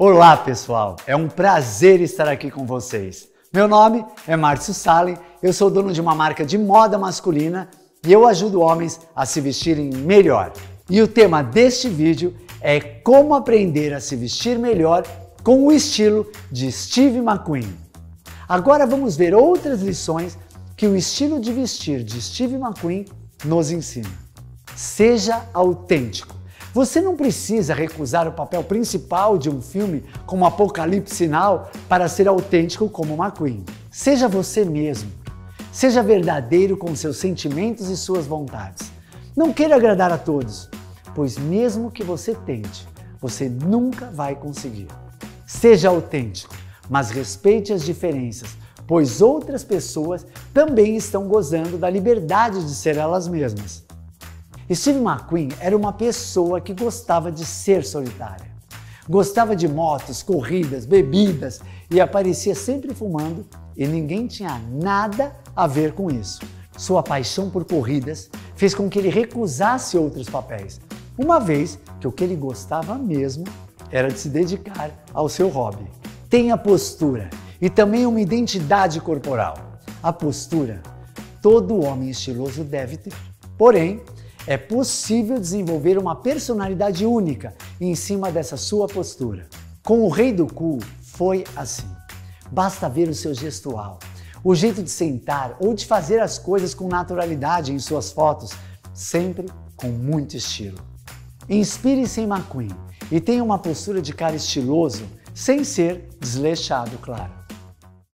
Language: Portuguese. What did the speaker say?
Olá, pessoal! É um prazer estar aqui com vocês. Meu nome é Márcio Salem, eu sou dono de uma marca de moda masculina e eu ajudo homens a se vestirem melhor. E o tema deste vídeo é como aprender a se vestir melhor com o estilo de Steve McQueen. Agora vamos ver outras lições que o estilo de vestir de Steve McQueen nos ensina. Seja autêntico. Você não precisa recusar o papel principal de um filme como Apocalipse Sinal para ser autêntico como McQueen. Seja você mesmo. Seja verdadeiro com seus sentimentos e suas vontades. Não queira agradar a todos, pois mesmo que você tente, você nunca vai conseguir. Seja autêntico, mas respeite as diferenças, pois outras pessoas também estão gozando da liberdade de ser elas mesmas. Steve McQueen era uma pessoa que gostava de ser solitária. Gostava de motos, corridas, bebidas e aparecia sempre fumando e ninguém tinha nada a ver com isso. Sua paixão por corridas fez com que ele recusasse outros papéis, uma vez que o que ele gostava mesmo era de se dedicar ao seu hobby. Tenha postura e também uma identidade corporal. A postura todo homem estiloso deve ter. Porém, é possível desenvolver uma personalidade única em cima dessa sua postura. Com o rei do cool foi assim. Basta ver o seu gestual, o jeito de sentar ou de fazer as coisas com naturalidade em suas fotos, sempre com muito estilo. Inspire-se em McQueen e tenha uma postura de cara estiloso, sem ser desleixado, claro.